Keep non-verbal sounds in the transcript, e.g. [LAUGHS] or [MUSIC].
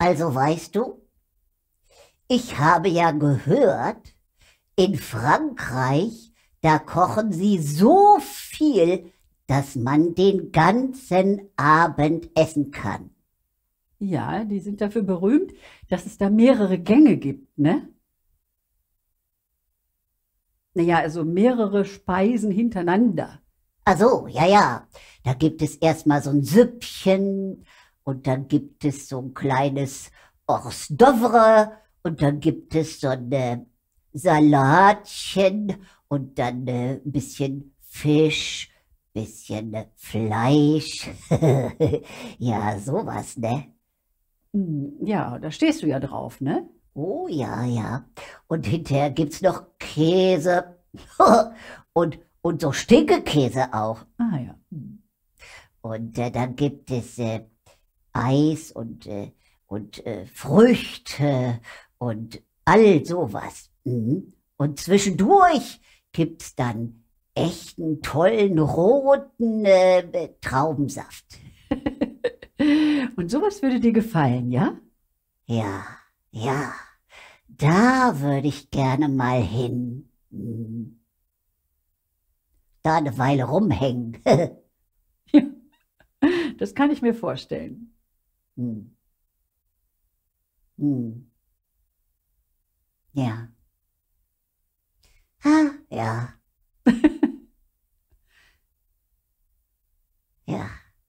Also weißt du, ich habe ja gehört, in Frankreich, da kochen sie so viel, dass man den ganzen Abend essen kann. Ja, die sind dafür berühmt, dass es da mehrere Gänge gibt, ne? Naja, also mehrere Speisen hintereinander. Ach so, ja, ja. Da gibt es erstmal so ein Süppchen und dann gibt es so ein kleines Hors d'oeuvre und dann gibt es so ein äh, Salatchen und dann äh, ein bisschen Fisch, bisschen Fleisch. [LAUGHS] ja, sowas, ne? Hm, Ja, da stehst du ja drauf, ne? Oh ja, ja. Und hinterher gibt's noch Käse [LAUGHS] und, und so Stinkekäse auch. Ah ja. Und äh, dann gibt es äh, Eis und, äh, und äh, Früchte und all sowas. Mhm. Und zwischendurch gibt's dann echten, tollen, roten äh, Traubensaft. [LAUGHS] Und sowas würde dir gefallen, ja? Ja, ja, da würde ich gerne mal hin. Mhm. Da eine Weile rumhängen. [LAUGHS] Das kann ich mir vorstellen. Hm. Hm. Ja. Ah, ja.